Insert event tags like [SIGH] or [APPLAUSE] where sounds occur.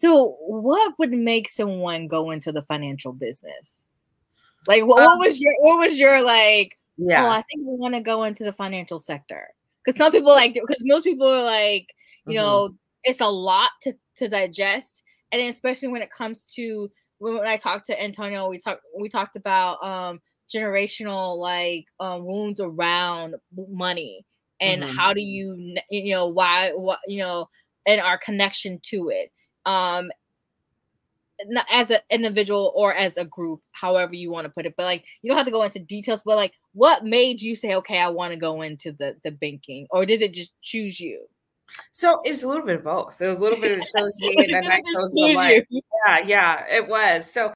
So, what would make someone go into the financial business? Like, what, what Um, was your what was your like? Yeah. Oh, I think we want to go into the financial sector because some people like because most people are like, you Mhm. know, it's a lot to to digest, and especially when it comes to when, I talked to Antonio, we talked we talked about um generational like um wounds around money and Mhm. how do you you know why what you know and our connection to it um not as an individual or as a group however you want to put it but like you don't have to go into details but like what made you say okay i want to go into the the banking or does it just choose you So it was a little bit of both. It was a little bit of chose me, and then [LAUGHS] I chose the. Yeah, yeah, it was. So